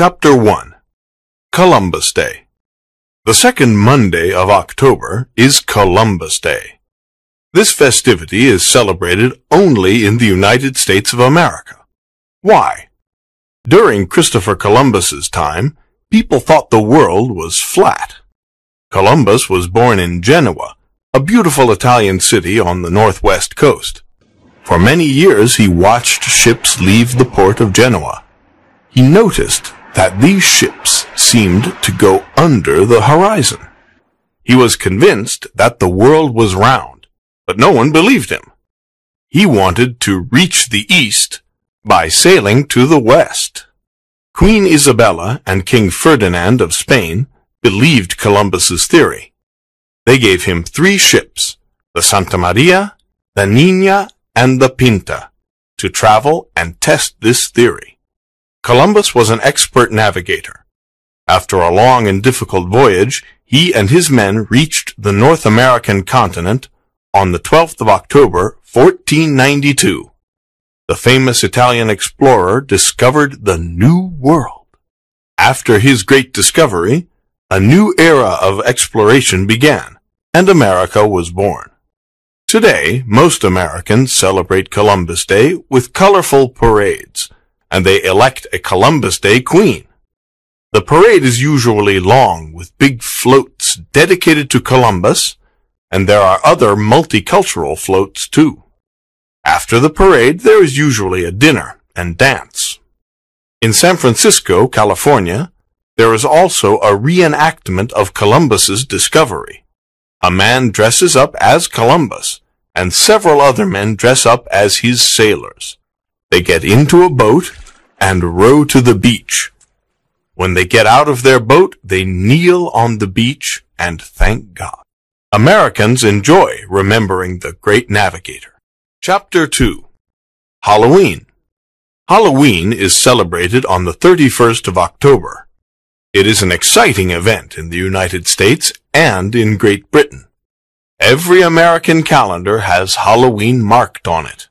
Chapter 1 Columbus Day The second Monday of October is Columbus Day. This festivity is celebrated only in the United States of America. Why? During Christopher Columbus's time, people thought the world was flat. Columbus was born in Genoa, a beautiful Italian city on the northwest coast. For many years he watched ships leave the port of Genoa. He noticed that these ships seemed to go under the horizon. He was convinced that the world was round, but no one believed him. He wanted to reach the east by sailing to the west. Queen Isabella and King Ferdinand of Spain believed Columbus's theory. They gave him three ships, the Santa Maria, the Nina, and the Pinta, to travel and test this theory. Columbus was an expert navigator. After a long and difficult voyage, he and his men reached the North American continent on the 12th of October, 1492. The famous Italian explorer discovered the New World. After his great discovery, a new era of exploration began, and America was born. Today, most Americans celebrate Columbus Day with colorful parades, and they elect a Columbus Day Queen. The parade is usually long with big floats dedicated to Columbus, and there are other multicultural floats too. After the parade, there is usually a dinner and dance. In San Francisco, California, there is also a reenactment of Columbus's discovery. A man dresses up as Columbus, and several other men dress up as his sailors. They get into a boat and row to the beach. When they get out of their boat, they kneel on the beach and thank God. Americans enjoy remembering the great navigator. Chapter 2 Halloween Halloween is celebrated on the 31st of October. It is an exciting event in the United States and in Great Britain. Every American calendar has Halloween marked on it.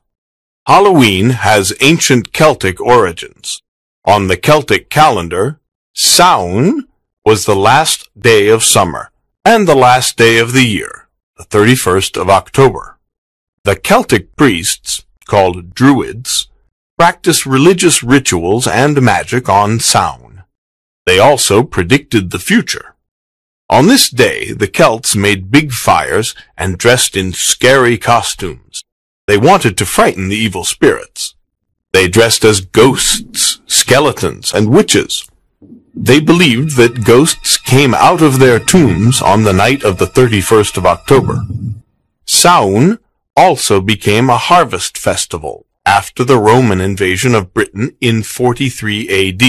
Halloween has ancient Celtic origins. On the Celtic calendar, Samhain was the last day of summer and the last day of the year, the 31st of October. The Celtic priests, called Druids, practiced religious rituals and magic on Samhain. They also predicted the future. On this day, the Celts made big fires and dressed in scary costumes. They wanted to frighten the evil spirits. They dressed as ghosts, skeletons, and witches. They believed that ghosts came out of their tombs on the night of the 31st of October. Samhain also became a harvest festival after the Roman invasion of Britain in 43 AD.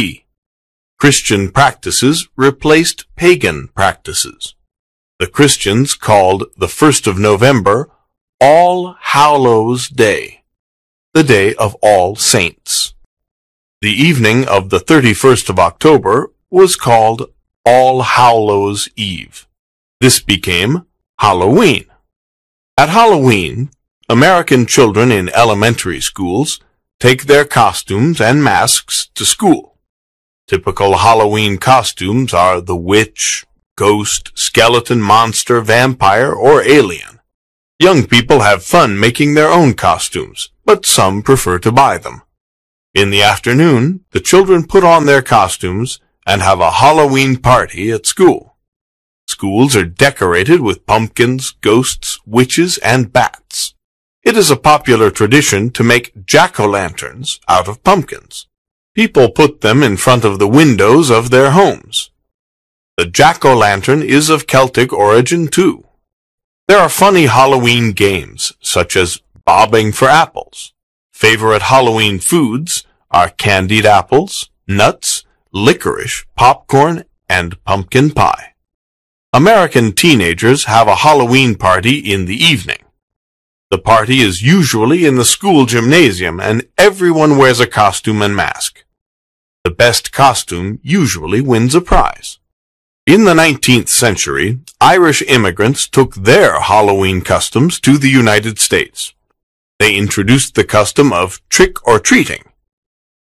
Christian practices replaced pagan practices. The Christians called the 1st of November all Hallows Day, the day of All Saints. The evening of the 31st of October was called All Hallows Eve. This became Halloween. At Halloween, American children in elementary schools take their costumes and masks to school. Typical Halloween costumes are the witch, ghost, skeleton, monster, vampire, or alien. Young people have fun making their own costumes, but some prefer to buy them. In the afternoon, the children put on their costumes and have a Halloween party at school. Schools are decorated with pumpkins, ghosts, witches, and bats. It is a popular tradition to make jack-o'-lanterns out of pumpkins. People put them in front of the windows of their homes. The jack-o'-lantern is of Celtic origin too. There are funny Halloween games, such as bobbing for apples. Favorite Halloween foods are candied apples, nuts, licorice, popcorn, and pumpkin pie. American teenagers have a Halloween party in the evening. The party is usually in the school gymnasium and everyone wears a costume and mask. The best costume usually wins a prize. In the 19th century, Irish immigrants took their Halloween customs to the United States. They introduced the custom of trick-or-treating.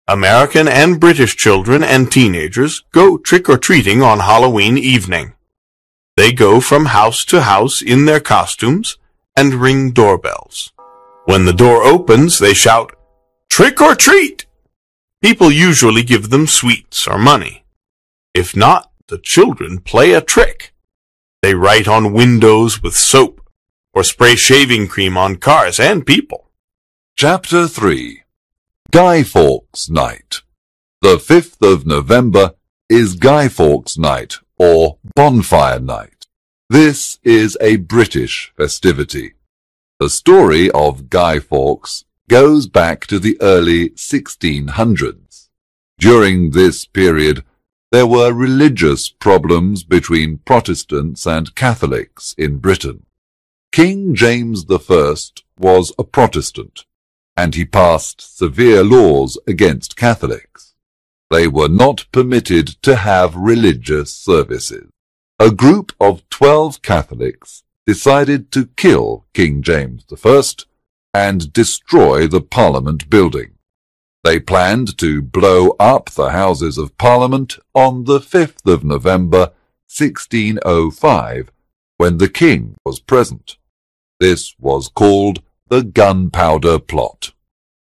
American and British children and teenagers go trick-or-treating on Halloween evening. They go from house to house in their costumes and ring doorbells. When the door opens, they shout, Trick or treat! People usually give them sweets or money. If not, the children play a trick. They write on windows with soap or spray shaving cream on cars and people. Chapter 3 Guy Fawkes Night The 5th of November is Guy Fawkes Night or Bonfire Night. This is a British festivity. The story of Guy Fawkes goes back to the early 1600s. During this period, there were religious problems between Protestants and Catholics in Britain. King James I was a Protestant, and he passed severe laws against Catholics. They were not permitted to have religious services. A group of twelve Catholics decided to kill King James I and destroy the Parliament building. They planned to blow up the Houses of Parliament on the 5th of November 1605 when the King was present. This was called the Gunpowder Plot.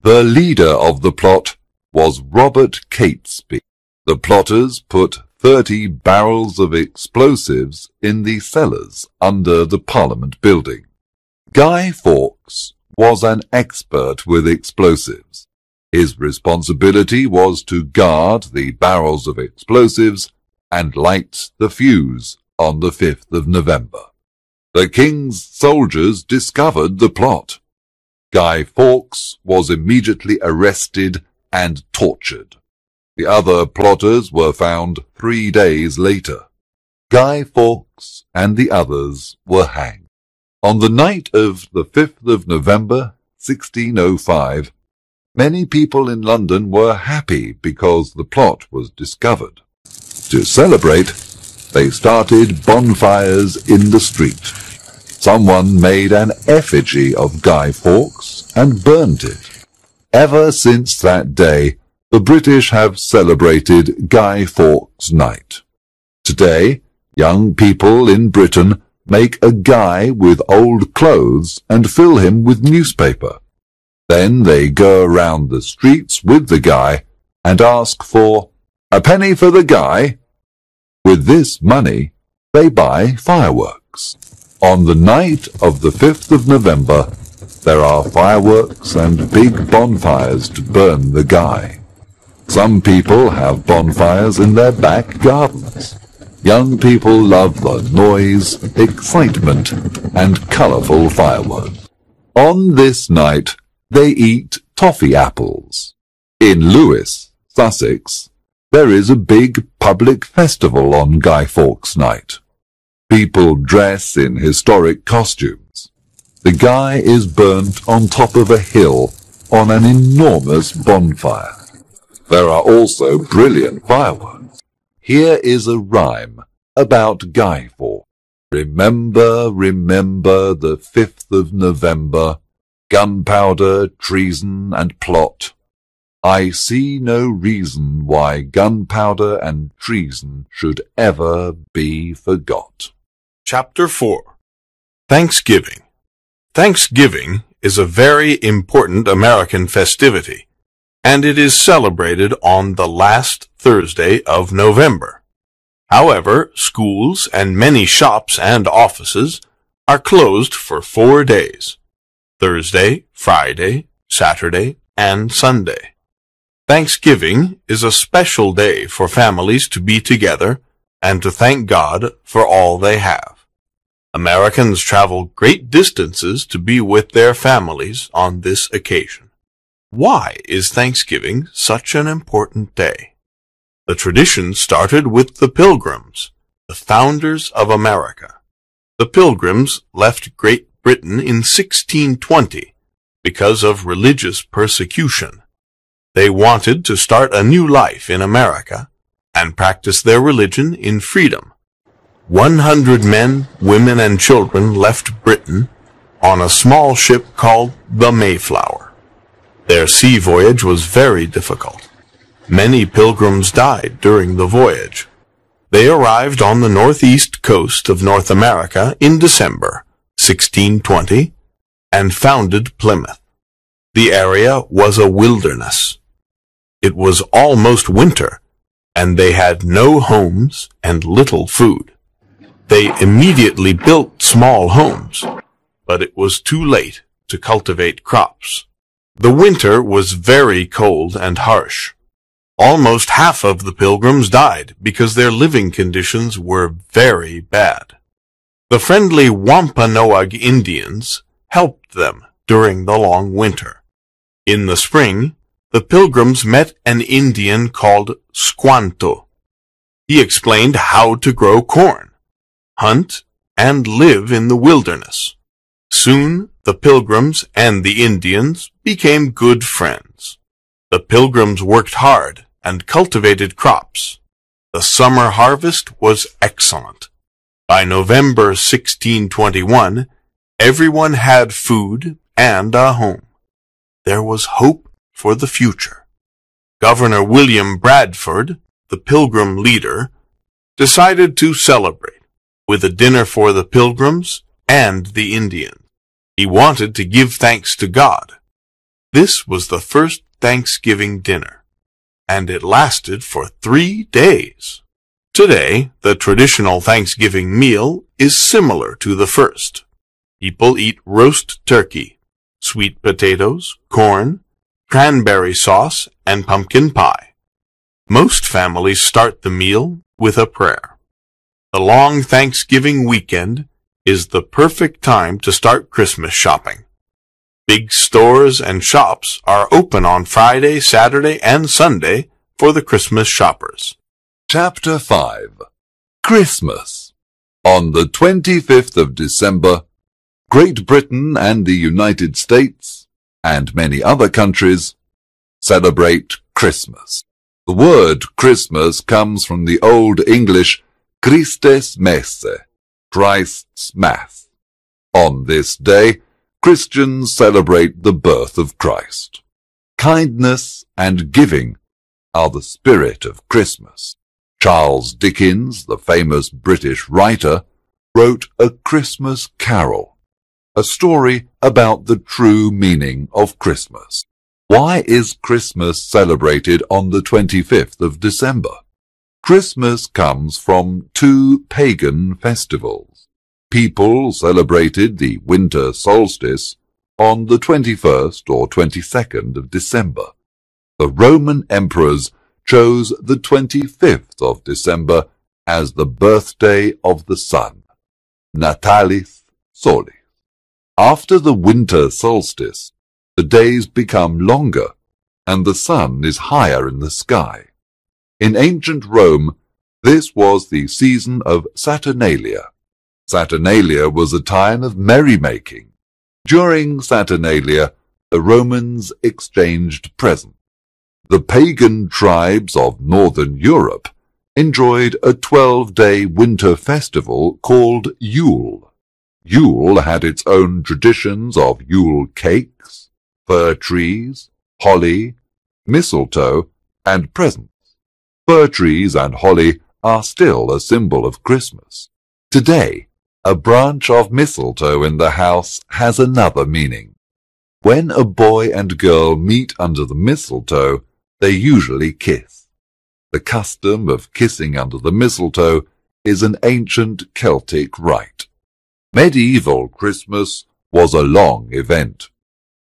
The leader of the plot was Robert Catesby. The plotters put 30 barrels of explosives in the cellars under the Parliament building. Guy Fawkes was an expert with explosives. His responsibility was to guard the barrels of explosives and light the fuse on the 5th of November. The king's soldiers discovered the plot. Guy Fawkes was immediately arrested and tortured. The other plotters were found three days later. Guy Fawkes and the others were hanged. On the night of the 5th of November, 1605, many people in London were happy because the plot was discovered. To celebrate, they started bonfires in the street. Someone made an effigy of Guy Fawkes and burnt it. Ever since that day, the British have celebrated Guy Fawkes Night. Today, young people in Britain make a guy with old clothes and fill him with newspaper. Then they go around the streets with the guy and ask for a penny for the guy. With this money, they buy fireworks. On the night of the 5th of November, there are fireworks and big bonfires to burn the guy. Some people have bonfires in their back gardens. Young people love the noise, excitement, and colourful fireworks. On this night, they eat toffee apples. In Lewes, Sussex, there is a big public festival on Guy Fawkes Night. People dress in historic costumes. The guy is burnt on top of a hill on an enormous bonfire. There are also brilliant fireworks. Here is a rhyme about Guy Fawkes. Remember, remember the 5th of November, gunpowder, treason, and plot. I see no reason why gunpowder and treason should ever be forgot. Chapter 4 Thanksgiving Thanksgiving is a very important American festivity and it is celebrated on the last Thursday of November. However, schools and many shops and offices are closed for four days, Thursday, Friday, Saturday, and Sunday. Thanksgiving is a special day for families to be together and to thank God for all they have. Americans travel great distances to be with their families on this occasion. Why is Thanksgiving such an important day? The tradition started with the Pilgrims, the founders of America. The Pilgrims left Great Britain in 1620 because of religious persecution. They wanted to start a new life in America and practice their religion in freedom. 100 men, women, and children left Britain on a small ship called the Mayflower. Their sea voyage was very difficult. Many pilgrims died during the voyage. They arrived on the northeast coast of North America in December 1620 and founded Plymouth. The area was a wilderness. It was almost winter, and they had no homes and little food. They immediately built small homes, but it was too late to cultivate crops. The winter was very cold and harsh. Almost half of the pilgrims died because their living conditions were very bad. The friendly Wampanoag Indians helped them during the long winter. In the spring, the pilgrims met an Indian called Squanto. He explained how to grow corn, hunt, and live in the wilderness. Soon, the pilgrims and the Indians became good friends. The pilgrims worked hard and cultivated crops. The summer harvest was excellent. By November 1621, everyone had food and a home. There was hope for the future. Governor William Bradford, the pilgrim leader, decided to celebrate with a dinner for the pilgrims and the Indians. He wanted to give thanks to God. This was the first Thanksgiving dinner, and it lasted for three days. Today, the traditional Thanksgiving meal is similar to the first. People eat roast turkey, sweet potatoes, corn, cranberry sauce, and pumpkin pie. Most families start the meal with a prayer. The long Thanksgiving weekend is the perfect time to start Christmas shopping. Big stores and shops are open on Friday, Saturday, and Sunday for the Christmas shoppers. Chapter 5 Christmas On the 25th of December, Great Britain and the United States, and many other countries, celebrate Christmas. The word Christmas comes from the Old English Christes Messe, Christ's Mass. On this day, Christians celebrate the birth of Christ. Kindness and giving are the spirit of Christmas. Charles Dickens, the famous British writer, wrote A Christmas Carol, a story about the true meaning of Christmas. Why is Christmas celebrated on the 25th of December? Christmas comes from two pagan festivals. People celebrated the winter solstice on the 21st or 22nd of December. The Roman emperors chose the 25th of December as the birthday of the sun, Natalis Solis. After the winter solstice, the days become longer and the sun is higher in the sky. In ancient Rome, this was the season of Saturnalia. Saturnalia was a time of merrymaking. During Saturnalia, the Romans exchanged presents. The pagan tribes of northern Europe enjoyed a 12-day winter festival called Yule. Yule had its own traditions of Yule cakes, fir trees, holly, mistletoe, and presents. Fir trees and holly are still a symbol of Christmas. Today, a branch of mistletoe in the house has another meaning. When a boy and girl meet under the mistletoe, they usually kiss. The custom of kissing under the mistletoe is an ancient Celtic rite. Medieval Christmas was a long event.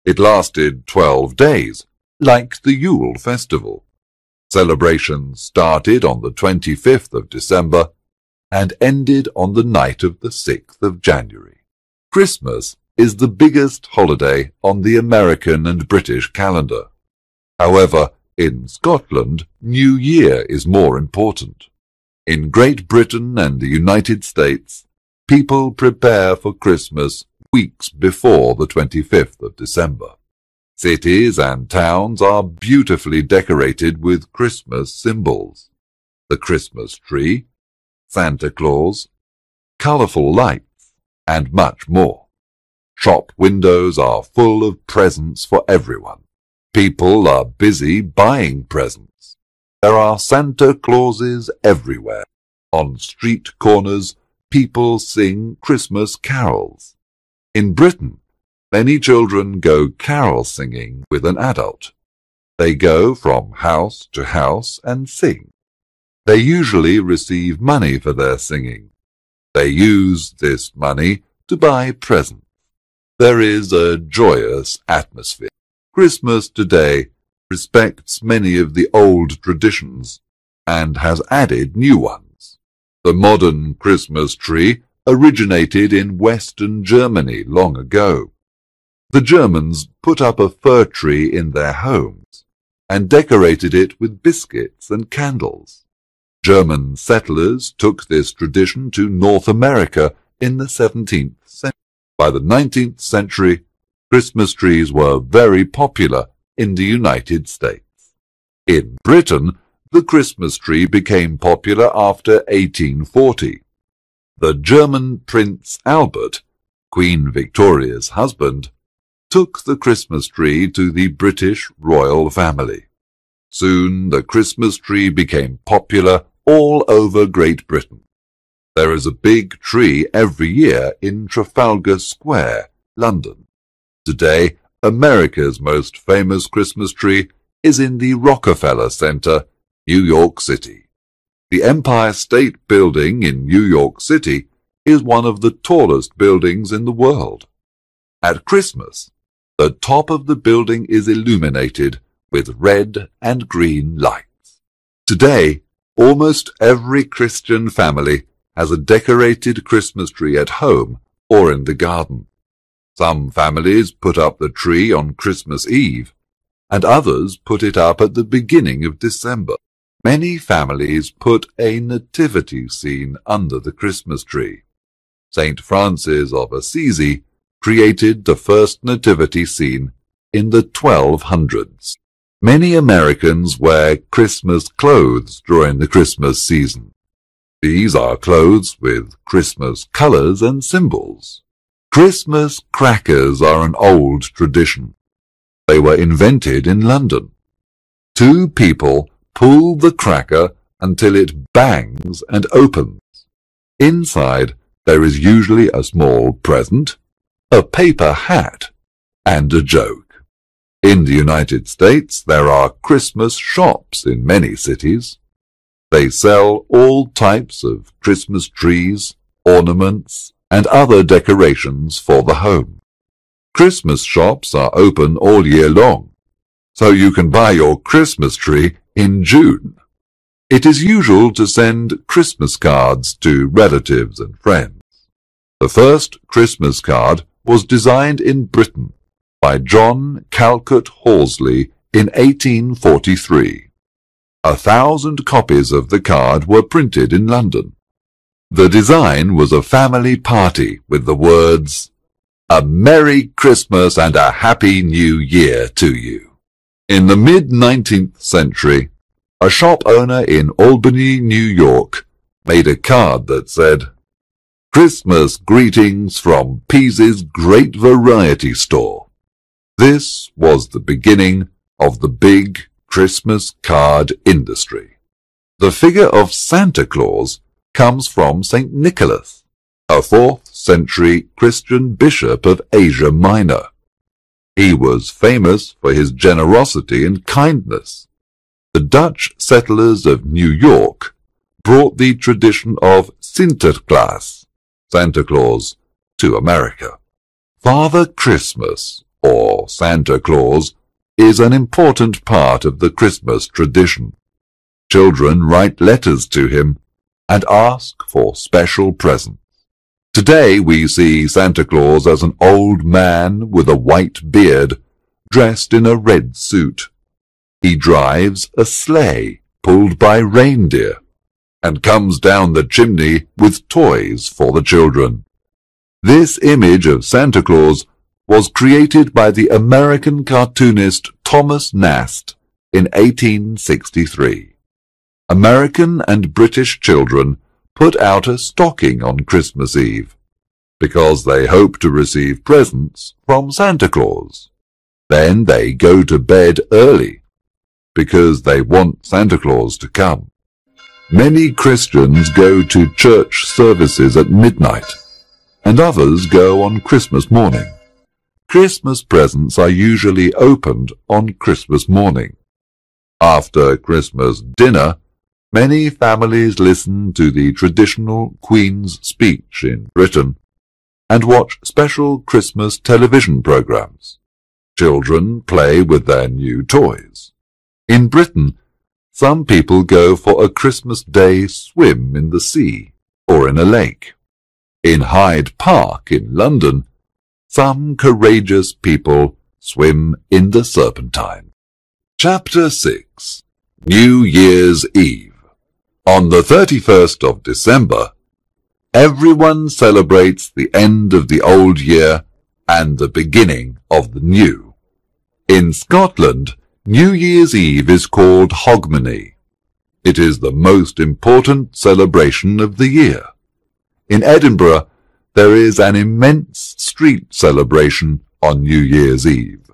It lasted twelve days, like the Yule festival. Celebrations started on the 25th of December and ended on the night of the 6th of January. Christmas is the biggest holiday on the American and British calendar. However, in Scotland, New Year is more important. In Great Britain and the United States, people prepare for Christmas weeks before the 25th of December. Cities and towns are beautifully decorated with Christmas symbols. The Christmas tree, Santa Claus, colorful lights, and much more. Shop windows are full of presents for everyone. People are busy buying presents. There are Santa Clauses everywhere. On street corners, people sing Christmas carols. In Britain, many children go carol singing with an adult. They go from house to house and sing. They usually receive money for their singing. They use this money to buy presents. There is a joyous atmosphere. Christmas today respects many of the old traditions and has added new ones. The modern Christmas tree originated in Western Germany long ago. The Germans put up a fir tree in their homes and decorated it with biscuits and candles. German settlers took this tradition to North America in the 17th century. By the 19th century, Christmas trees were very popular in the United States. In Britain, the Christmas tree became popular after 1840. The German Prince Albert, Queen Victoria's husband, took the Christmas tree to the British royal family. Soon the Christmas tree became popular all over Great Britain. There is a big tree every year in Trafalgar Square, London. Today, America's most famous Christmas tree is in the Rockefeller Center, New York City. The Empire State Building in New York City is one of the tallest buildings in the world. At Christmas, the top of the building is illuminated with red and green lights. Today, almost every Christian family has a decorated Christmas tree at home or in the garden. Some families put up the tree on Christmas Eve, and others put it up at the beginning of December. Many families put a nativity scene under the Christmas tree. St. Francis of Assisi created the first nativity scene in the 1200s. Many Americans wear Christmas clothes during the Christmas season. These are clothes with Christmas colors and symbols. Christmas crackers are an old tradition. They were invented in London. Two people pull the cracker until it bangs and opens. Inside, there is usually a small present, a paper hat, and a joke. In the United States, there are Christmas shops in many cities. They sell all types of Christmas trees, ornaments, and other decorations for the home. Christmas shops are open all year long, so you can buy your Christmas tree in June. It is usual to send Christmas cards to relatives and friends. The first Christmas card was designed in Britain by John Callcott Horsley in 1843. A thousand copies of the card were printed in London. The design was a family party with the words, A Merry Christmas and a Happy New Year to you. In the mid-19th century, a shop owner in Albany, New York, made a card that said, Christmas greetings from Pease's Great Variety Store. This was the beginning of the big Christmas card industry. The figure of Santa Claus comes from St. Nicholas, a 4th century Christian bishop of Asia Minor. He was famous for his generosity and kindness. The Dutch settlers of New York brought the tradition of Sinterklaas, Santa Claus, to America. Father Christmas, or Santa Claus, is an important part of the Christmas tradition. Children write letters to him and ask for special presents. Today we see Santa Claus as an old man with a white beard, dressed in a red suit. He drives a sleigh pulled by reindeer and comes down the chimney with toys for the children. This image of Santa Claus was created by the American cartoonist Thomas Nast in 1863. American and British children put out a stocking on Christmas Eve, because they hope to receive presents from Santa Claus. Then they go to bed early. because they want Santa Claus to come. Many Christians go to church services at midnight, and others go on Christmas morning. Christmas presents are usually opened on Christmas morning. After Christmas dinner, many families listen to the traditional Queen's speech in Britain and watch special Christmas television programs. Children play with their new toys. In Britain, some people go for a Christmas Day swim in the sea or in a lake. In Hyde Park in London, some courageous people swim in the Serpentine. Chapter 6 New Year's Eve On the 31st of December, everyone celebrates the end of the old year and the beginning of the new. In Scotland, New Year's Eve is called Hogmanay. It is the most important celebration of the year. In Edinburgh, there is an immense street celebration on New Year's Eve.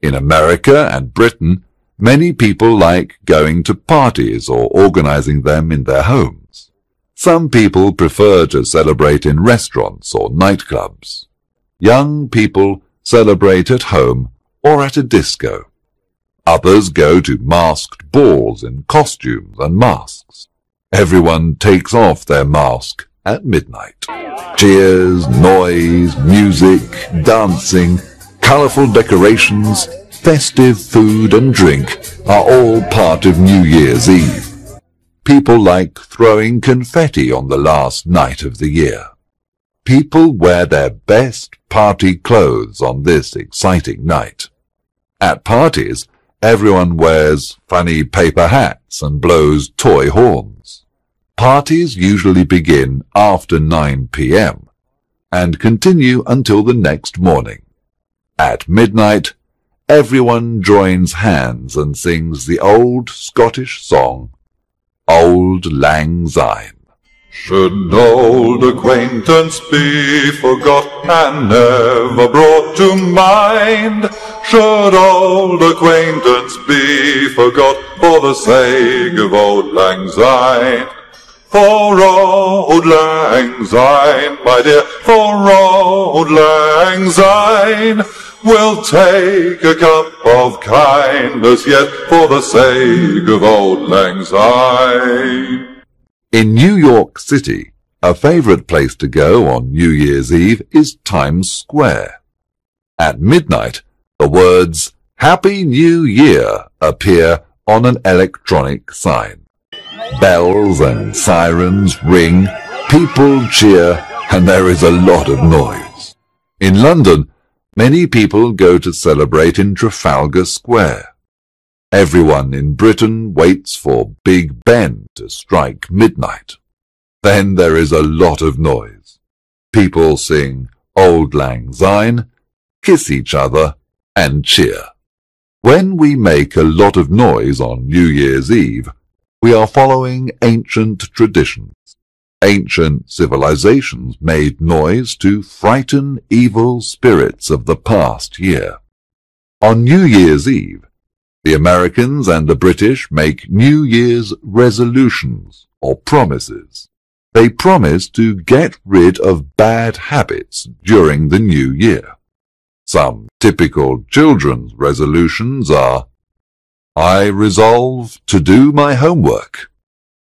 In America and Britain, many people like going to parties or organizing them in their homes. Some people prefer to celebrate in restaurants or nightclubs. Young people celebrate at home or at a disco. Others go to masked balls in costumes and masks. Everyone takes off their mask at midnight. Cheers, noise, music, dancing, colourful decorations, festive food and drink are all part of New Year's Eve. People like throwing confetti on the last night of the year. People wear their best party clothes on this exciting night. At parties, Everyone wears funny paper hats and blows toy horns. Parties usually begin after 9 p.m. and continue until the next morning. At midnight, everyone joins hands and sings the old Scottish song, Auld Lang Syne. Should old acquaintance be forgot and never brought to mind? Should old acquaintance be forgot for the sake of old lang syne? For old lang syne, my dear, for old lang syne, we'll take a cup of kindness yet for the sake of old lang syne. In New York City, a favorite place to go on New Year's Eve is Times Square. At midnight, the words Happy New Year appear on an electronic sign. Bells and sirens ring, people cheer, and there is a lot of noise. In London, many people go to celebrate in Trafalgar Square. Everyone in Britain waits for Big Ben to strike midnight. Then there is a lot of noise. People sing Auld Lang Syne, kiss each other, and cheer. When we make a lot of noise on New Year's Eve, we are following ancient traditions. Ancient civilizations made noise to frighten evil spirits of the past year. On New Year's Eve, the Americans and the British make New Year's resolutions or promises. They promise to get rid of bad habits during the new year. Some typical children's resolutions are, I resolve to do my homework,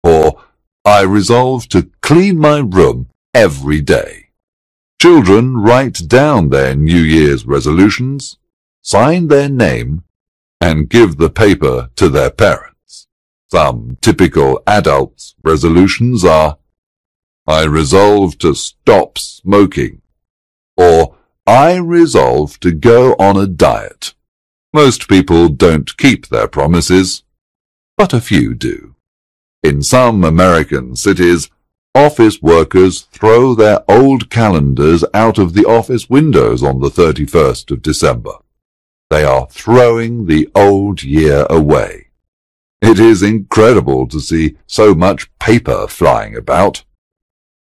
or I resolve to clean my room every day. Children write down their New Year's resolutions, sign their name, and give the paper to their parents. Some typical adults' resolutions are, I resolve to stop smoking, or I resolve to go on a diet. Most people don't keep their promises, but a few do. In some American cities, office workers throw their old calendars out of the office windows on the 31st of December. They are throwing the old year away. It is incredible to see so much paper flying about.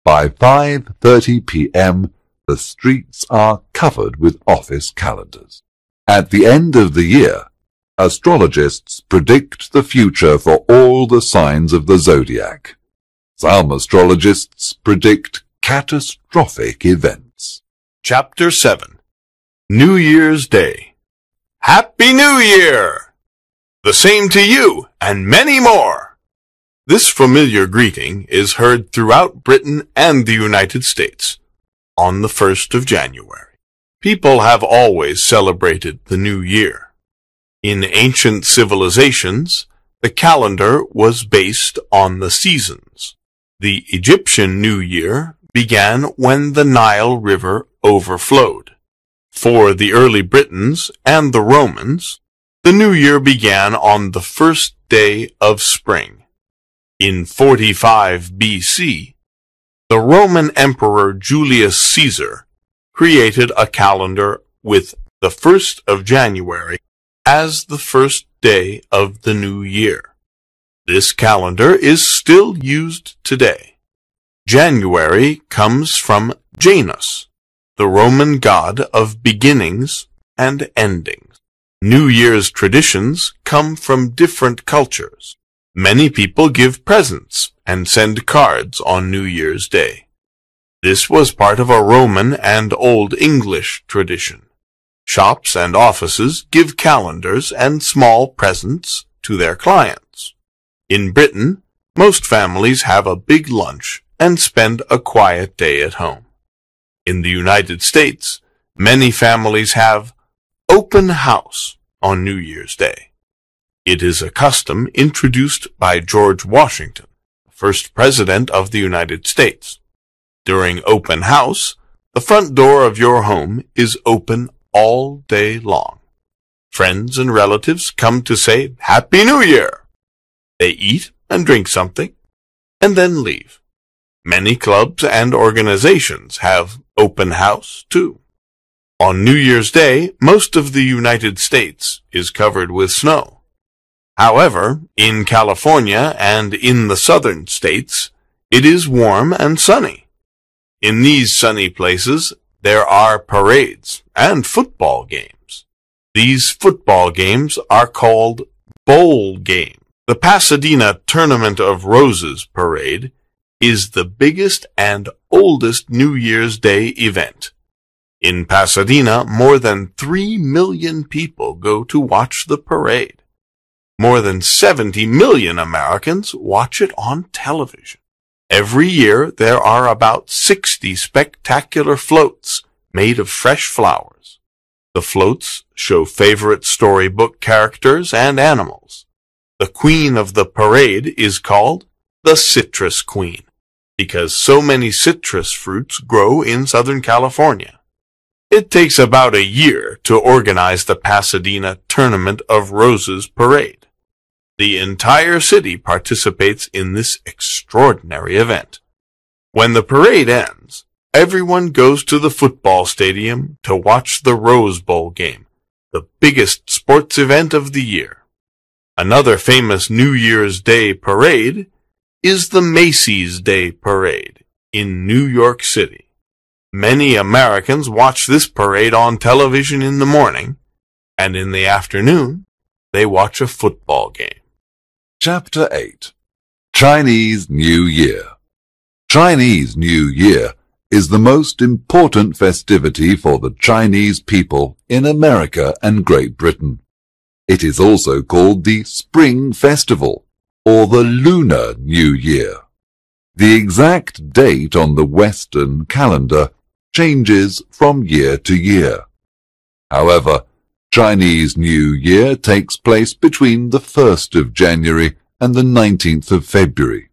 By 5.30 p.m., the streets are covered with office calendars. At the end of the year, Astrologists predict the future for all the signs of the zodiac. Some astrologists predict catastrophic events. Chapter 7 New Year's Day Happy New Year! The same to you and many more! This familiar greeting is heard throughout Britain and the United States on the 1st of January. People have always celebrated the New Year. In ancient civilizations, the calendar was based on the seasons. The Egyptian New Year began when the Nile River overflowed. For the early Britons and the Romans, the New Year began on the first day of spring. In 45 BC, the Roman Emperor Julius Caesar created a calendar with the 1st of January as the first day of the new year. This calendar is still used today. January comes from Janus, the Roman god of beginnings and endings. New Year's traditions come from different cultures. Many people give presents and send cards on New Year's Day. This was part of a Roman and Old English tradition. Shops and offices give calendars and small presents to their clients. In Britain, most families have a big lunch and spend a quiet day at home. In the United States, many families have open house on New Year's Day. It is a custom introduced by George Washington, first president of the United States. During open house, the front door of your home is open all day long. Friends and relatives come to say Happy New Year. They eat and drink something and then leave. Many clubs and organizations have open house too. On New Year's Day, most of the United States is covered with snow. However, in California and in the southern states, it is warm and sunny. In these sunny places, there are parades and football games. These football games are called bowl games. The Pasadena Tournament of Roses Parade is the biggest and oldest New Year's Day event. In Pasadena, more than 3 million people go to watch the parade. More than 70 million Americans watch it on television. Every year there are about 60 spectacular floats made of fresh flowers. The floats show favorite storybook characters and animals. The queen of the parade is called the Citrus Queen because so many citrus fruits grow in Southern California. It takes about a year to organize the Pasadena Tournament of Roses parade. The entire city participates in this extraordinary event. When the parade ends, everyone goes to the football stadium to watch the Rose Bowl game, the biggest sports event of the year. Another famous New Year's Day parade is the Macy's Day Parade in New York City. Many Americans watch this parade on television in the morning, and in the afternoon, they watch a football game. Chapter 8 Chinese New Year Chinese New Year is the most important festivity for the Chinese people in America and Great Britain. It is also called the Spring Festival or the Lunar New Year. The exact date on the Western calendar changes from year to year. However, Chinese New Year takes place between the 1st of January and the 19th of February.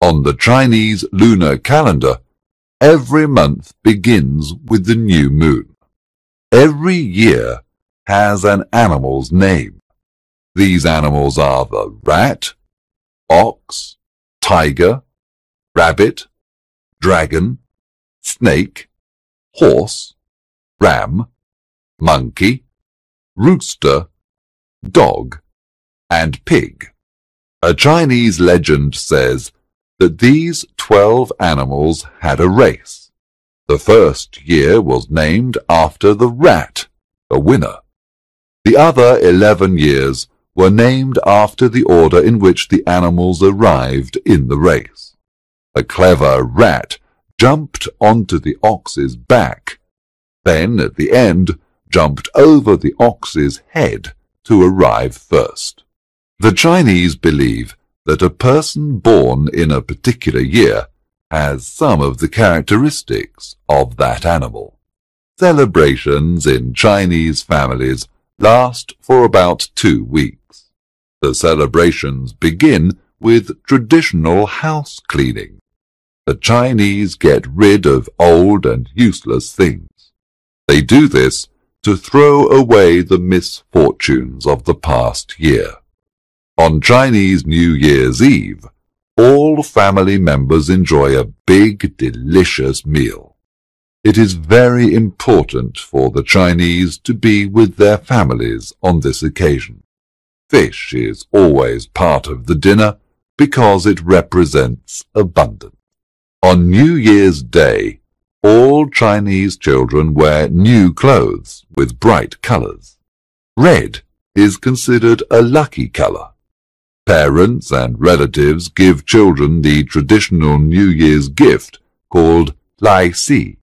On the Chinese lunar calendar, every month begins with the new moon. Every year has an animal's name. These animals are the rat, ox, tiger, rabbit, dragon, snake, horse, ram, monkey, rooster, dog, and pig. A Chinese legend says that these twelve animals had a race. The first year was named after the rat, the winner. The other eleven years were named after the order in which the animals arrived in the race. A clever rat jumped onto the ox's back, then at the end jumped over the ox's head to arrive first. The Chinese believe that a person born in a particular year has some of the characteristics of that animal. Celebrations in Chinese families last for about two weeks. The celebrations begin with traditional house cleaning. The Chinese get rid of old and useless things. They do this to throw away the misfortunes of the past year. On Chinese New Year's Eve, all family members enjoy a big, delicious meal. It is very important for the Chinese to be with their families on this occasion. Fish is always part of the dinner because it represents abundance. On New Year's Day, all Chinese children wear new clothes with bright colors. Red is considered a lucky color. Parents and relatives give children the traditional New Year's gift called Lai Si,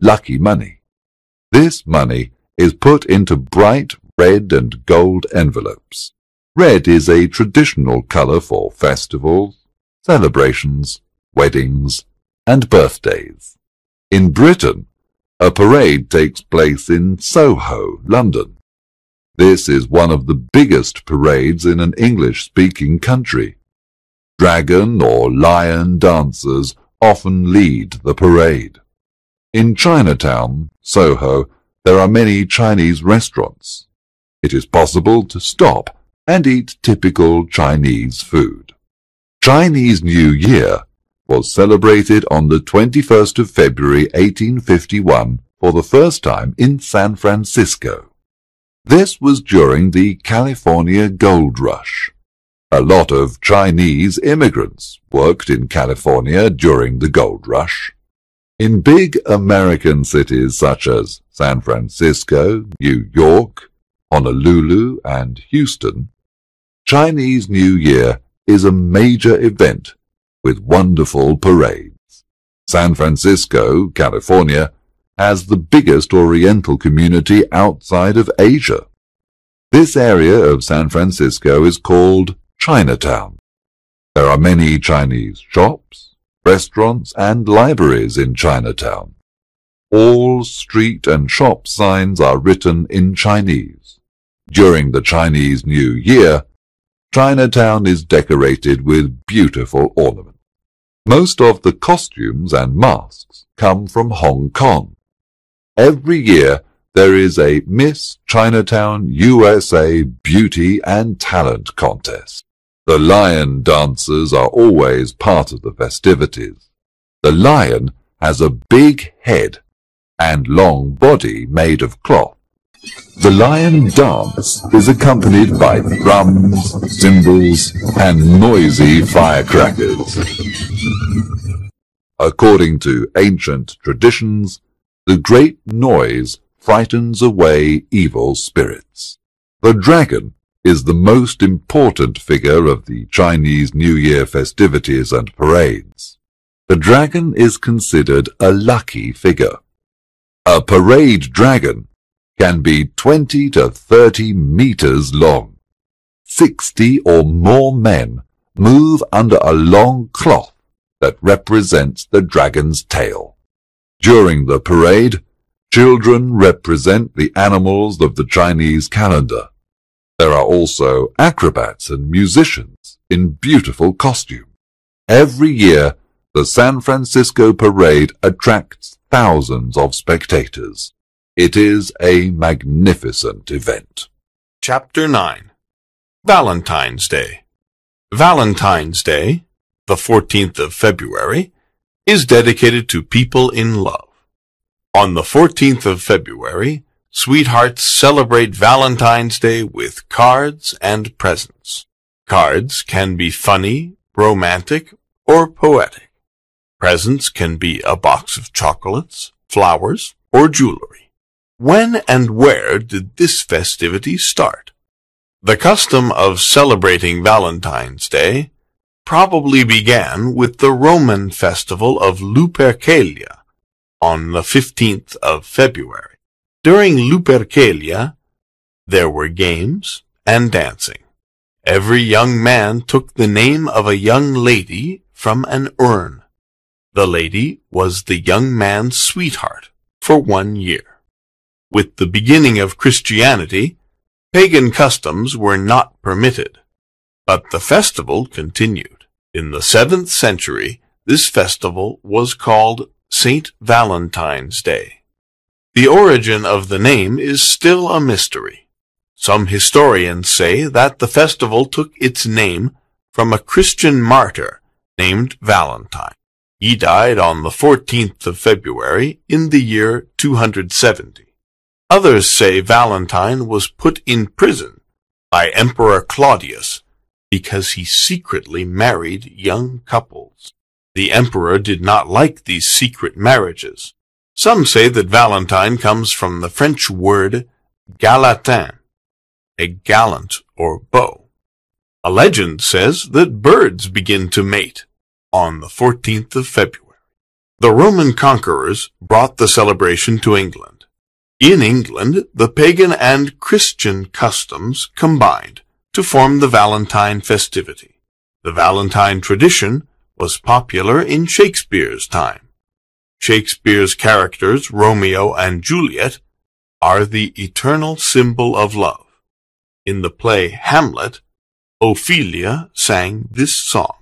lucky money. This money is put into bright red and gold envelopes. Red is a traditional color for festivals, celebrations, weddings, and birthdays. In Britain, a parade takes place in Soho, London. This is one of the biggest parades in an English-speaking country. Dragon or lion dancers often lead the parade. In Chinatown, Soho, there are many Chinese restaurants. It is possible to stop and eat typical Chinese food. Chinese New Year was celebrated on the 21st of February 1851 for the first time in San Francisco. This was during the California Gold Rush. A lot of Chinese immigrants worked in California during the gold rush. In big American cities such as San Francisco, New York, Honolulu, and Houston, Chinese New Year is a major event with wonderful parades. San Francisco, California, has the biggest Oriental community outside of Asia. This area of San Francisco is called Chinatown. There are many Chinese shops, restaurants, and libraries in Chinatown. All street and shop signs are written in Chinese. During the Chinese New Year, Chinatown is decorated with beautiful ornaments. Most of the costumes and masks come from Hong Kong. Every year there is a Miss Chinatown USA Beauty and Talent Contest. The lion dancers are always part of the festivities. The lion has a big head and long body made of cloth. The lion dance is accompanied by drums, cymbals, and noisy firecrackers. According to ancient traditions, the great noise frightens away evil spirits. The dragon is the most important figure of the Chinese New Year festivities and parades. The dragon is considered a lucky figure. A parade dragon can be 20 to 30 meters long. 60 or more men move under a long cloth that represents the dragon's tail. During the parade, children represent the animals of the Chinese calendar. There are also acrobats and musicians in beautiful costume. Every year, the San Francisco Parade attracts thousands of spectators. It is a magnificent event. Chapter 9 Valentine's Day Valentine's Day, the 14th of February, is dedicated to people in love. On the 14th of February, sweethearts celebrate Valentine's Day with cards and presents. Cards can be funny, romantic, or poetic. Presents can be a box of chocolates, flowers, or jewelry. When and where did this festivity start? The custom of celebrating Valentine's Day probably began with the Roman festival of Lupercalia on the 15th of February. During Lupercalia, there were games and dancing. Every young man took the name of a young lady from an urn. The lady was the young man's sweetheart for one year. With the beginning of Christianity, pagan customs were not permitted, but the festival continued. In the seventh century, this festival was called St. Valentine's Day. The origin of the name is still a mystery. Some historians say that the festival took its name from a Christian martyr named Valentine. He died on the 14th of February in the year 270. Others say Valentine was put in prison by Emperor Claudius because he secretly married young couples. The emperor did not like these secret marriages. Some say that Valentine comes from the French word galantin, a gallant or beau. A legend says that birds begin to mate on the 14th of February. The Roman conquerors brought the celebration to England. In England, the pagan and Christian customs combined to form the Valentine festivity. The Valentine tradition was popular in Shakespeare's time. Shakespeare's characters, Romeo and Juliet, are the eternal symbol of love. In the play Hamlet, Ophelia sang this song.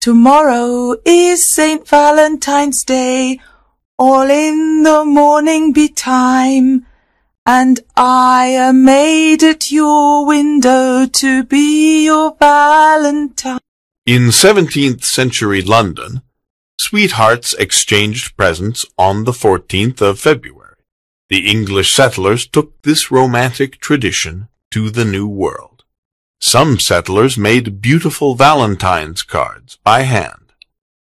Tomorrow is St. Valentine's Day. All in the morning betime, and I am maid at your window to be your valentine. In 17th century London, sweethearts exchanged presents on the 14th of February. The English settlers took this romantic tradition to the New World. Some settlers made beautiful Valentine's cards by hand.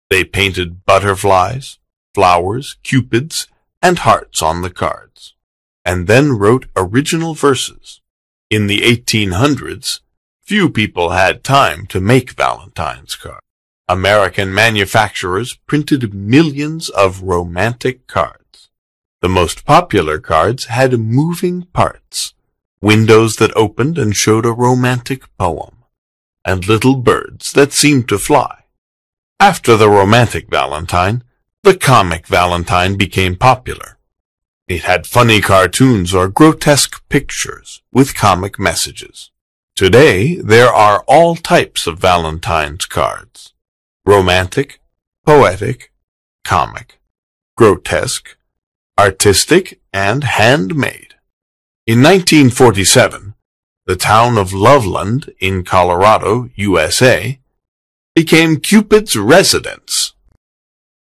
They painted butterflies, flowers, cupids, and hearts on the cards, and then wrote original verses. In the 1800s, few people had time to make Valentine's cards. American manufacturers printed millions of romantic cards. The most popular cards had moving parts, windows that opened and showed a romantic poem, and little birds that seemed to fly. After the romantic Valentine, the comic Valentine became popular. It had funny cartoons or grotesque pictures with comic messages. Today, there are all types of Valentine's cards. Romantic, poetic, comic, grotesque, artistic, and handmade. In 1947, the town of Loveland in Colorado, USA, became Cupid's residence.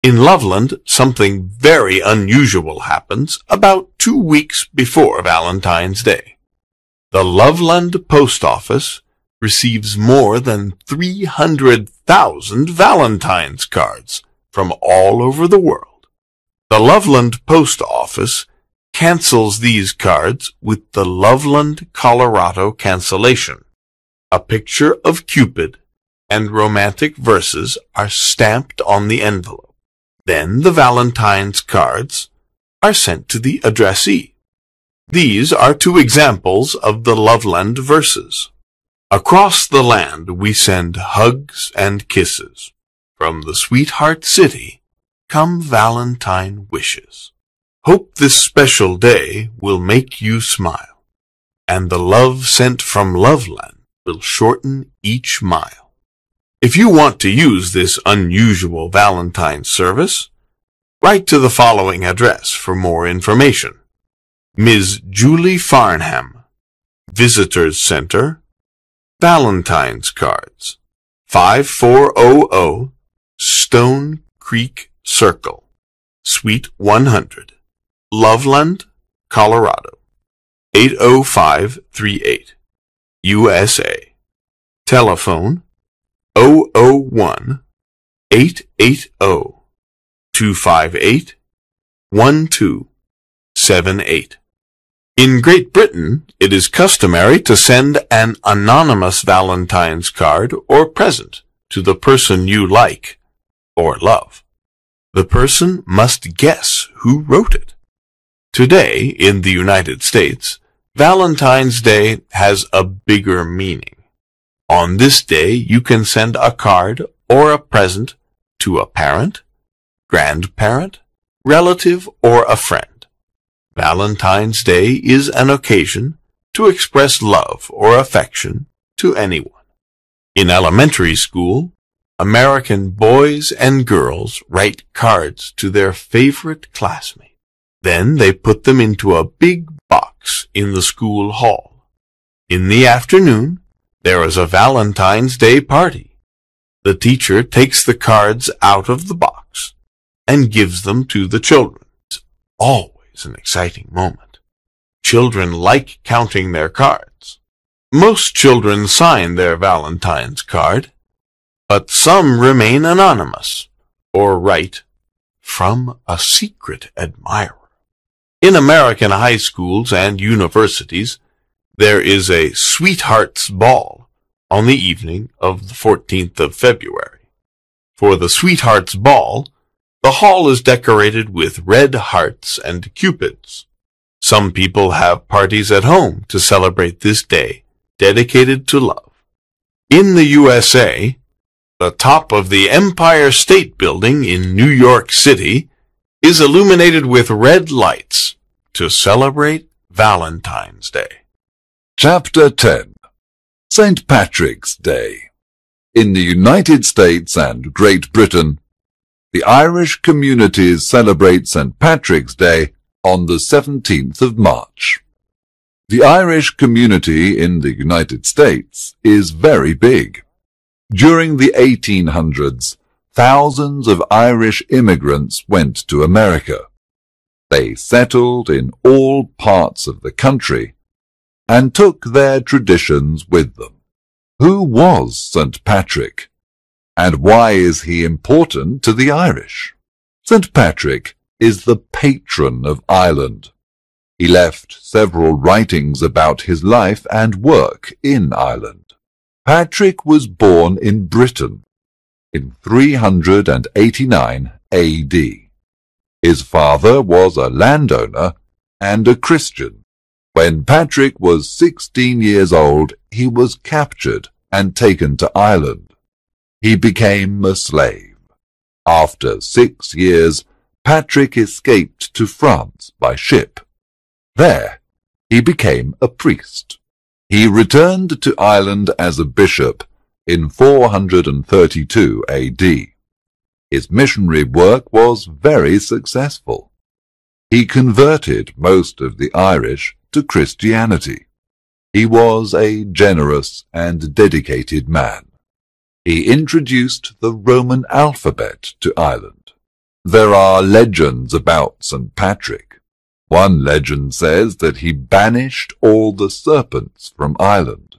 In Loveland, something very unusual happens about two weeks before Valentine's Day. The Loveland Post Office receives more than 300,000 Valentine's cards from all over the world. The Loveland Post Office cancels these cards with the Loveland, Colorado cancellation. A picture of Cupid and romantic verses are stamped on the envelope. Then the Valentine's cards are sent to the addressee. These are two examples of the Loveland verses. Across the land we send hugs and kisses. From the sweetheart city come Valentine wishes. Hope this special day will make you smile, and the love sent from Loveland will shorten each mile. If you want to use this unusual Valentine service, write to the following address for more information. Ms. Julie Farnham, Visitors Center, Valentine's Cards, 5400 Stone Creek Circle, Suite 100, Loveland, Colorado, 80538, USA. Telephone 001 880 258 1278. In Great Britain, it is customary to send an anonymous Valentine's card or present to the person you like or love. The person must guess who wrote it. Today, in the United States, Valentine's Day has a bigger meaning. On this day, you can send a card or a present to a parent, grandparent, relative, or a friend. Valentine's Day is an occasion to express love or affection to anyone. In elementary school, American boys and girls write cards to their favorite classmate. Then they put them into a big box in the school hall. In the afternoon, there is a Valentine's Day party. The teacher takes the cards out of the box and gives them to the children. It's always an exciting moment. Children like counting their cards. Most children sign their Valentine's card but some remain anonymous or write from a secret admirer. In American high schools and universities, there is a Sweethearts Ball on the evening of the 14th of February. For the Sweethearts Ball, the hall is decorated with red hearts and cupids. Some people have parties at home to celebrate this day dedicated to love. In the USA, the top of the Empire State Building in New York City is illuminated with red lights to celebrate Valentine's Day. Chapter 10 St. Patrick's Day In the United States and Great Britain, the Irish communities celebrate St. Patrick's Day on the 17th of March. The Irish community in the United States is very big. During the 1800s, thousands of Irish immigrants went to America. They settled in all parts of the country and took their traditions with them. Who was St. Patrick? And why is he important to the Irish? St. Patrick is the patron of Ireland. He left several writings about his life and work in Ireland. Patrick was born in Britain in 389 AD. His father was a landowner and a Christian. When Patrick was 16 years old, he was captured and taken to Ireland. He became a slave. After six years, Patrick escaped to France by ship. There, he became a priest. He returned to Ireland as a bishop in 432 AD. His missionary work was very successful. He converted most of the Irish to Christianity. He was a generous and dedicated man. He introduced the Roman alphabet to Ireland. There are legends about St. Patrick. One legend says that he banished all the serpents from Ireland.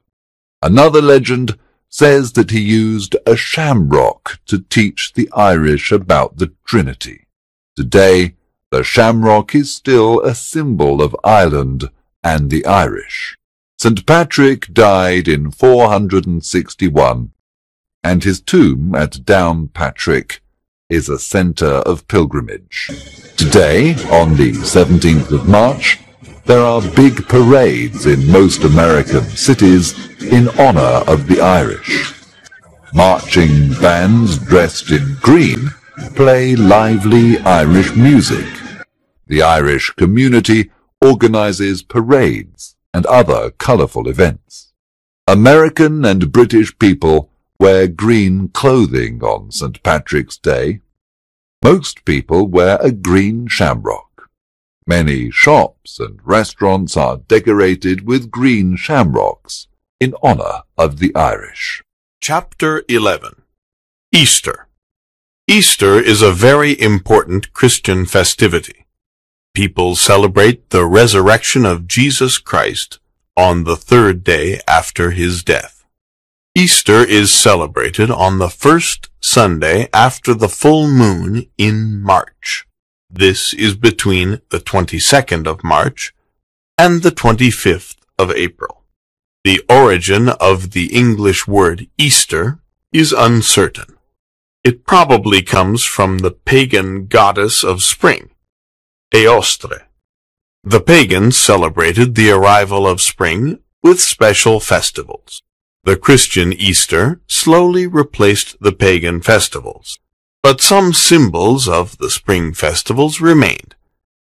Another legend says that he used a shamrock to teach the Irish about the Trinity. Today, the shamrock is still a symbol of Ireland and the Irish. St. Patrick died in 461, and his tomb at Downpatrick is a centre of pilgrimage. Today, on the 17th of March, there are big parades in most American cities in honor of the Irish. Marching bands dressed in green play lively Irish music. The Irish community organizes parades and other colorful events. American and British people wear green clothing on St. Patrick's Day. Most people wear a green shamrock. Many shops and restaurants are decorated with green shamrocks in honor of the Irish. Chapter 11 Easter Easter is a very important Christian festivity. People celebrate the resurrection of Jesus Christ on the third day after his death. Easter is celebrated on the first Sunday after the full moon in March. This is between the 22nd of March and the 25th of April. The origin of the English word Easter is uncertain. It probably comes from the pagan goddess of spring, Eostre. The pagans celebrated the arrival of spring with special festivals. The Christian Easter slowly replaced the pagan festivals, but some symbols of the spring festivals remained,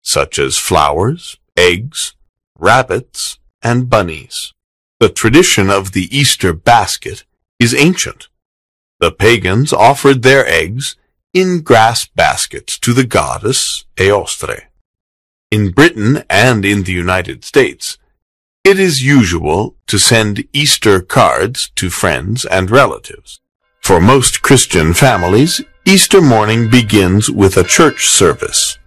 such as flowers, eggs, rabbits, and bunnies. The tradition of the Easter basket is ancient. The pagans offered their eggs in grass baskets to the goddess Eostre. In Britain and in the United States, it is usual to send Easter cards to friends and relatives. For most Christian families, Easter morning begins with a church service.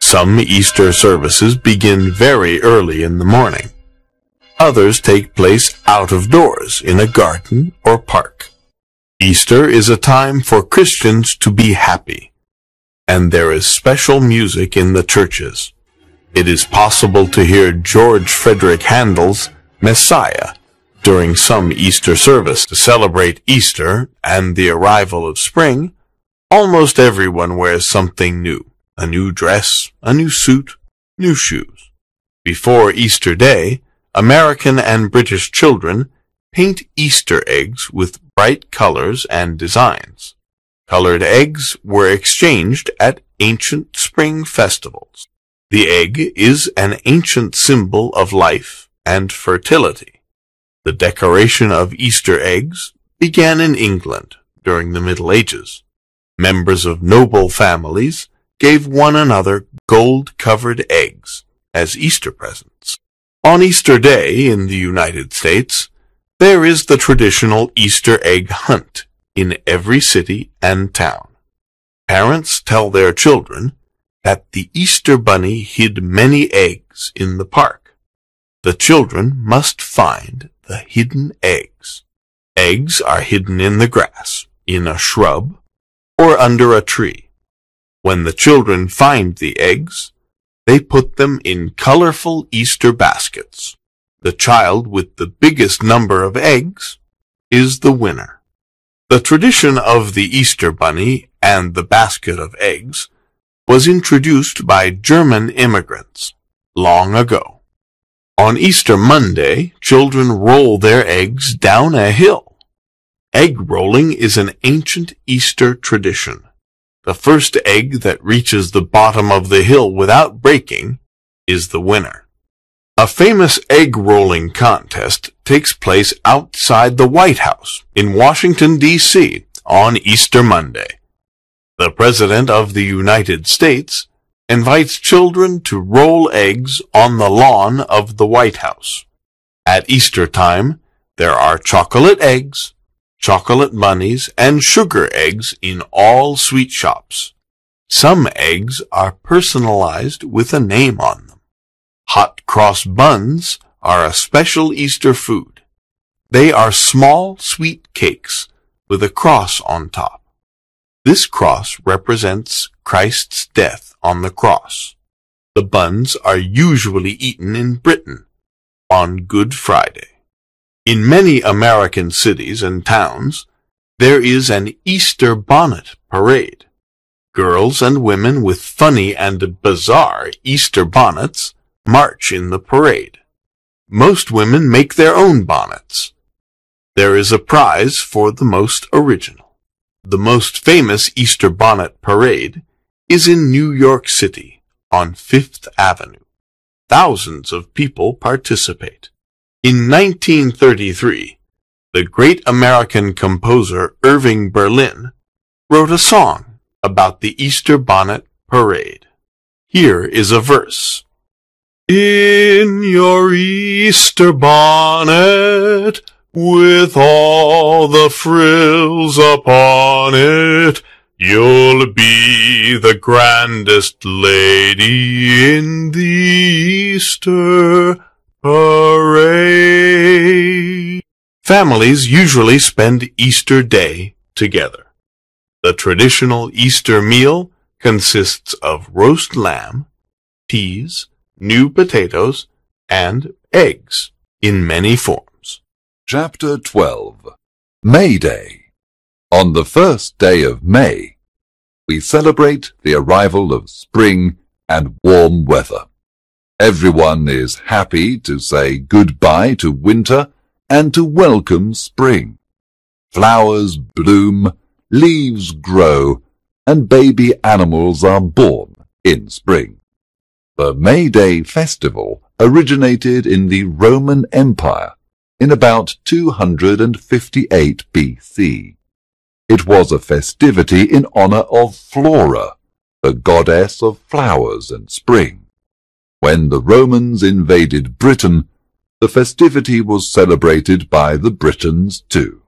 Some Easter services begin very early in the morning. Others take place out of doors in a garden or park. Easter is a time for Christians to be happy, and there is special music in the churches. It is possible to hear George Frederick Handel's Messiah during some Easter service to celebrate Easter and the arrival of spring. Almost everyone wears something new, a new dress, a new suit, new shoes. Before Easter Day, American and British children paint Easter eggs with bright colors and designs. Colored eggs were exchanged at ancient spring festivals. The egg is an ancient symbol of life and fertility. The decoration of Easter eggs began in England during the Middle Ages. Members of noble families gave one another gold-covered eggs as Easter presents. On Easter Day in the United States, there is the traditional Easter egg hunt in every city and town. Parents tell their children that the Easter Bunny hid many eggs in the park. The children must find the hidden eggs. Eggs are hidden in the grass, in a shrub, or under a tree. When the children find the eggs, they put them in colorful Easter baskets. The child with the biggest number of eggs is the winner. The tradition of the Easter Bunny and the basket of eggs was introduced by German immigrants long ago. On Easter Monday, children roll their eggs down a hill. Egg rolling is an ancient Easter tradition. The first egg that reaches the bottom of the hill without breaking is the winner. A famous egg rolling contest takes place outside the White House in Washington, D.C. on Easter Monday. The President of the United States invites children to roll eggs on the lawn of the White House. At Easter time, there are chocolate eggs, chocolate bunnies, and sugar eggs in all sweet shops. Some eggs are personalized with a name on them. Hot cross buns are a special Easter food. They are small sweet cakes with a cross on top. This cross represents Christ's death on the cross. The buns are usually eaten in Britain on Good Friday. In many American cities and towns, there is an Easter bonnet parade. Girls and women with funny and bizarre Easter bonnets march in the parade. Most women make their own bonnets. There is a prize for the most original. The most famous Easter bonnet parade is in New York City on Fifth Avenue. Thousands of people participate. In 1933, the great American composer Irving Berlin wrote a song about the Easter bonnet parade. Here is a verse. In your Easter bonnet, with all the frills upon it, you'll be the grandest lady in the Easter parade. Families usually spend Easter Day together. The traditional Easter meal consists of roast lamb, peas, new potatoes, and eggs in many forms. Chapter 12 May Day On the first day of May, we celebrate the arrival of spring and warm weather. Everyone is happy to say goodbye to winter and to welcome spring. Flowers bloom, leaves grow, and baby animals are born in spring. The May Day festival originated in the Roman Empire in about 258 BC. It was a festivity in honor of Flora, the goddess of flowers and spring. When the Romans invaded Britain, the festivity was celebrated by the Britons too.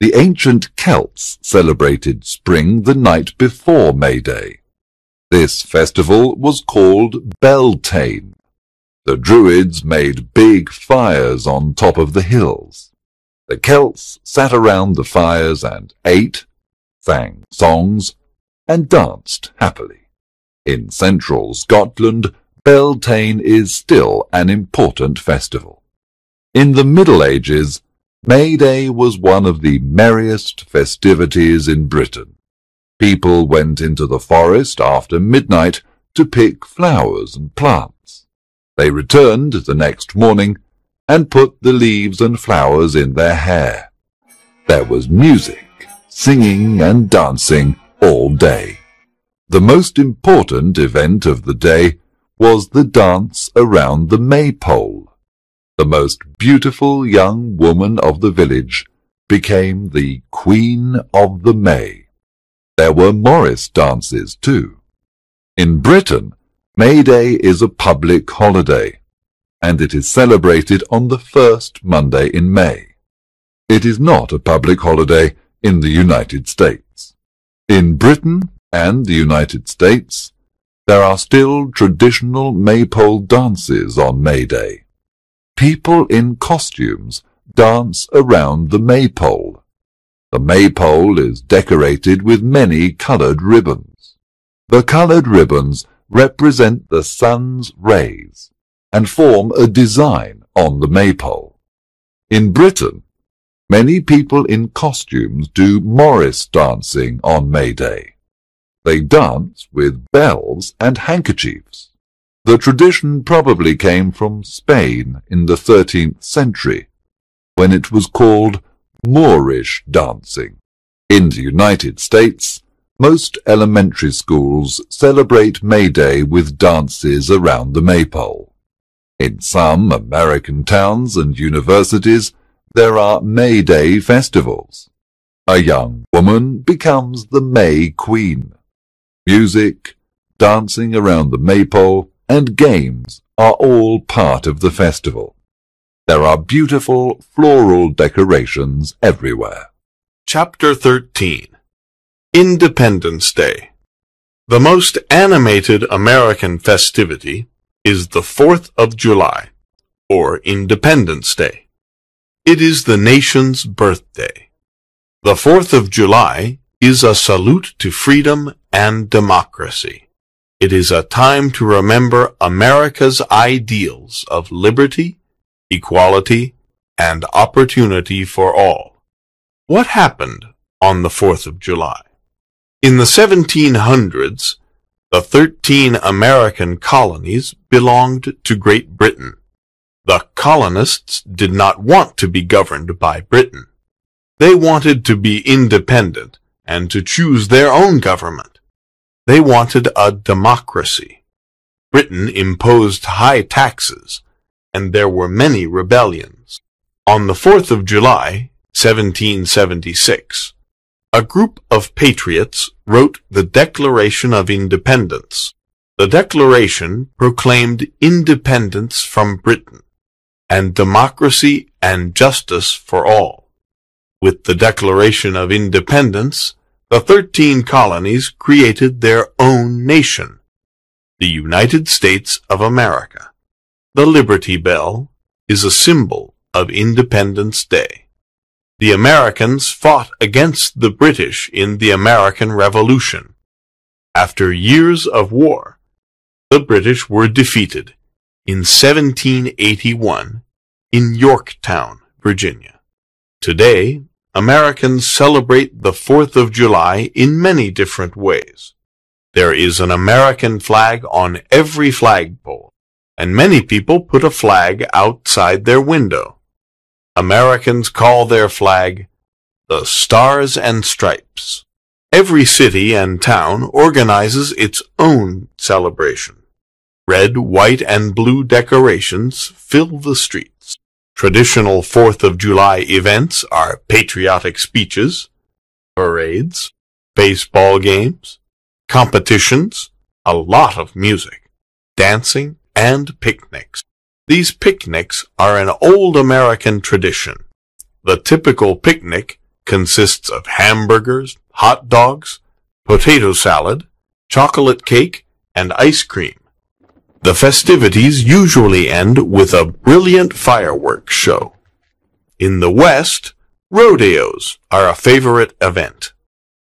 The ancient Celts celebrated spring the night before May Day. This festival was called Beltane. The Druids made big fires on top of the hills. The Celts sat around the fires and ate, sang songs, and danced happily. In central Scotland, Beltane is still an important festival. In the Middle Ages, May Day was one of the merriest festivities in Britain. People went into the forest after midnight to pick flowers and plants. They returned the next morning and put the leaves and flowers in their hair. There was music, singing and dancing all day. The most important event of the day was the dance around the maypole. The most beautiful young woman of the village became the Queen of the May. There were Morris dances too. In Britain, May Day is a public holiday, and it is celebrated on the first Monday in May. It is not a public holiday in the United States. In Britain and the United States, there are still traditional maypole dances on May Day. People in costumes dance around the maypole. The maypole is decorated with many colored ribbons. The colored ribbons represent the sun's rays and form a design on the maypole. In Britain, many people in costumes do Morris dancing on May Day. They dance with bells and handkerchiefs. The tradition probably came from Spain in the 13th century, when it was called Moorish dancing. In the United States, most elementary schools celebrate May Day with dances around the maypole. In some American towns and universities, there are May Day festivals. A young woman becomes the May Queen. Music, dancing around the maypole, and games are all part of the festival. There are beautiful floral decorations everywhere. Chapter 13 Independence Day The most animated American festivity is the 4th of July, or Independence Day. It is the nation's birthday. The 4th of July is a salute to freedom and democracy. It is a time to remember America's ideals of liberty, equality, and opportunity for all. What happened on the 4th of July? In the 1700s, the 13 American colonies belonged to Great Britain. The colonists did not want to be governed by Britain. They wanted to be independent and to choose their own government. They wanted a democracy. Britain imposed high taxes, and there were many rebellions. On the 4th of July, 1776, a group of patriots wrote the Declaration of Independence. The Declaration proclaimed independence from Britain and democracy and justice for all. With the Declaration of Independence, the thirteen colonies created their own nation, the United States of America. The Liberty Bell is a symbol of Independence Day. The Americans fought against the British in the American Revolution. After years of war, the British were defeated in 1781 in Yorktown, Virginia. Today, Americans celebrate the 4th of July in many different ways. There is an American flag on every flagpole, and many people put a flag outside their window. Americans call their flag the Stars and Stripes. Every city and town organizes its own celebration. Red, white, and blue decorations fill the streets. Traditional Fourth of July events are patriotic speeches, parades, baseball games, competitions, a lot of music, dancing, and picnics. These picnics are an old American tradition. The typical picnic consists of hamburgers, hot dogs, potato salad, chocolate cake, and ice cream. The festivities usually end with a brilliant fireworks show. In the West, rodeos are a favorite event.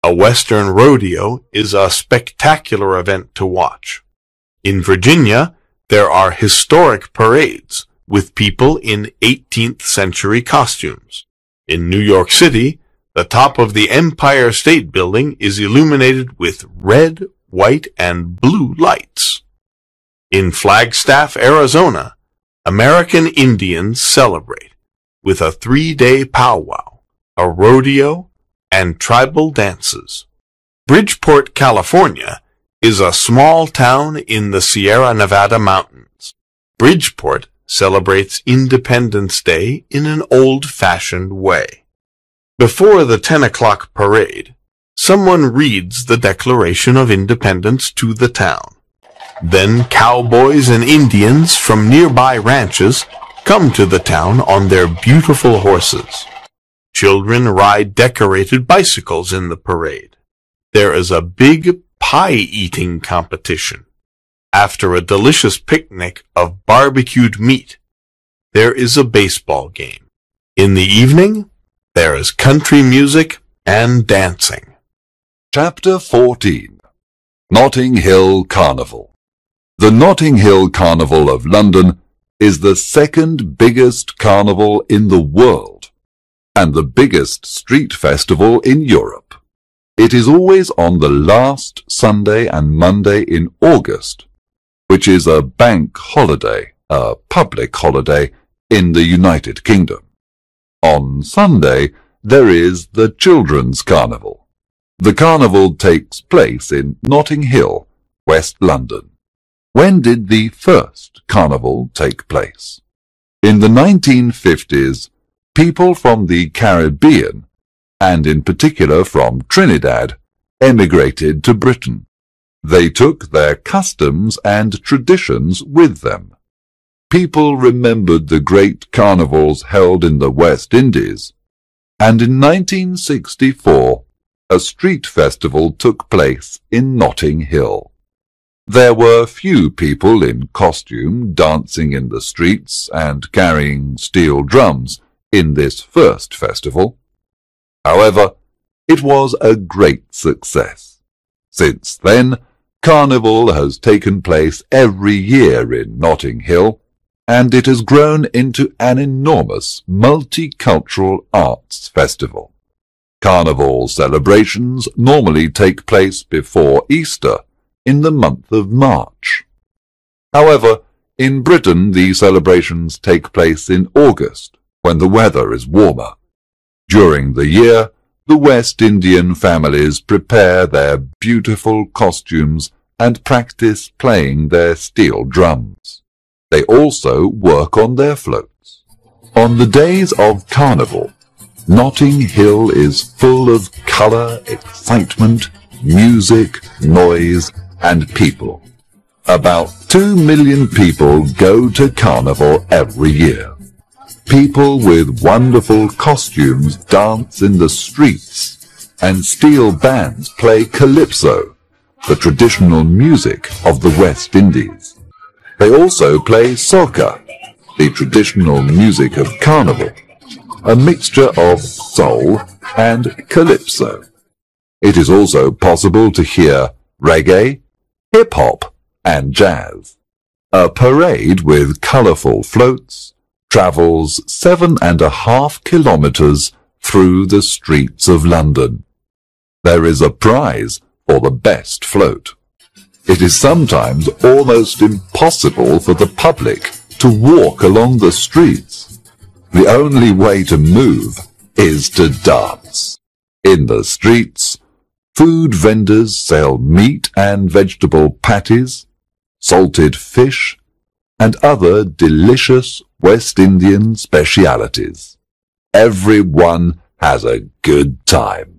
A Western rodeo is a spectacular event to watch. In Virginia, there are historic parades with people in 18th century costumes. In New York City, the top of the Empire State Building is illuminated with red, white, and blue lights. In Flagstaff, Arizona, American Indians celebrate with a three-day powwow, a rodeo, and tribal dances. Bridgeport, California is a small town in the Sierra Nevada mountains. Bridgeport celebrates Independence Day in an old-fashioned way. Before the 10 o'clock parade, someone reads the Declaration of Independence to the town. Then cowboys and Indians from nearby ranches come to the town on their beautiful horses. Children ride decorated bicycles in the parade. There is a big pie eating competition. After a delicious picnic of barbecued meat, there is a baseball game. In the evening, there is country music and dancing. Chapter 14 Notting Hill Carnival The Notting Hill Carnival of London is the second biggest carnival in the world and the biggest street festival in Europe. It is always on the last Sunday and Monday in August, which is a bank holiday, a public holiday in the United Kingdom. On Sunday, there is the Children's Carnival. The carnival takes place in Notting Hill, West London. When did the first carnival take place? In the 1950s, people from the Caribbean, and in particular from Trinidad, emigrated to Britain. They took their customs and traditions with them. People remembered the great carnivals held in the West Indies, and in 1964 a street festival took place in Notting Hill. There were few people in costume dancing in the streets and carrying steel drums in this first festival. However, it was a great success. Since then, Carnival has taken place every year in Notting Hill, and it has grown into an enormous multicultural arts festival. Carnival celebrations normally take place before Easter in the month of March. However, in Britain the celebrations take place in August when the weather is warmer. During the year, the West Indian families prepare their beautiful costumes and practice playing their steel drums. They also work on their floats. On the days of Carnival, Notting Hill is full of colour, excitement, music, noise, and people. About two million people go to Carnival every year. People with wonderful costumes dance in the streets, and steel bands play calypso, the traditional music of the West Indies. They also play soca, the traditional music of Carnival, a mixture of soul and calypso. It is also possible to hear reggae, hip-hop, and jazz. A parade with colourful floats travels seven and a half kilometres through the streets of London. There is a prize for the best float. It is sometimes almost impossible for the public to walk along the streets. The only way to move is to dance. In the streets, food vendors sell meat and vegetable patties, salted fish, and other delicious West Indian specialities. Everyone has a good time.